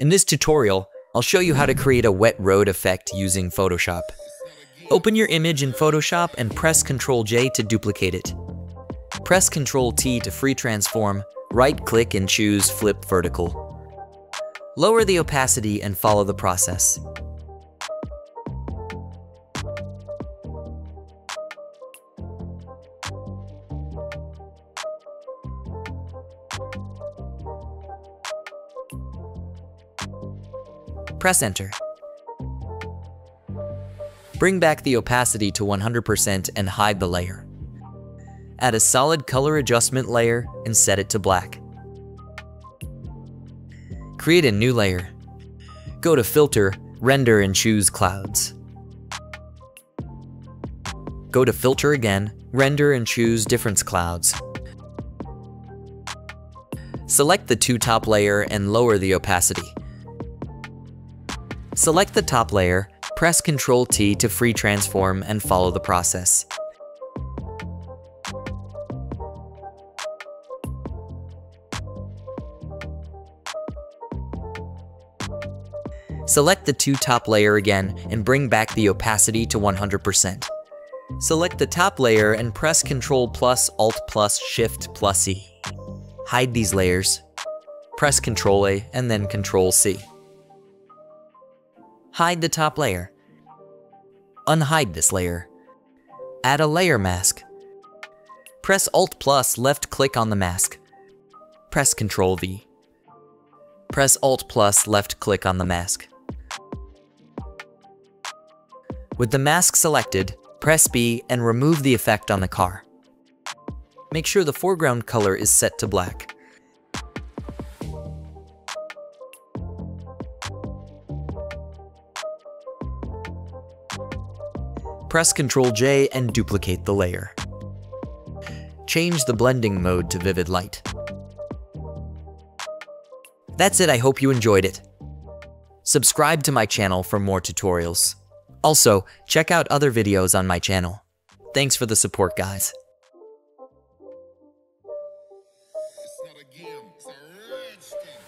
In this tutorial, I'll show you how to create a wet road effect using Photoshop. Open your image in Photoshop and press Ctrl J to duplicate it. Press Ctrl T to free transform, right click and choose Flip Vertical. Lower the opacity and follow the process. Press enter. Bring back the opacity to 100% and hide the layer. Add a solid color adjustment layer and set it to black. Create a new layer. Go to Filter, Render and choose Clouds. Go to Filter again, Render and choose Difference Clouds. Select the two top layer and lower the opacity. Select the top layer, press Ctrl T to free transform and follow the process. Select the two top layer again and bring back the opacity to 100%. Select the top layer and press Ctrl plus Alt plus Shift plus E. Hide these layers. Press Ctrl A and then Ctrl C. Hide the top layer. Unhide this layer. Add a layer mask. Press Alt plus left click on the mask. Press Ctrl V. Press Alt plus left click on the mask. With the mask selected, press B and remove the effect on the car. Make sure the foreground color is set to black. Press Ctrl J and duplicate the layer. Change the blending mode to Vivid Light. That's it, I hope you enjoyed it. Subscribe to my channel for more tutorials. Also, check out other videos on my channel. Thanks for the support, guys. It's not a game, it's a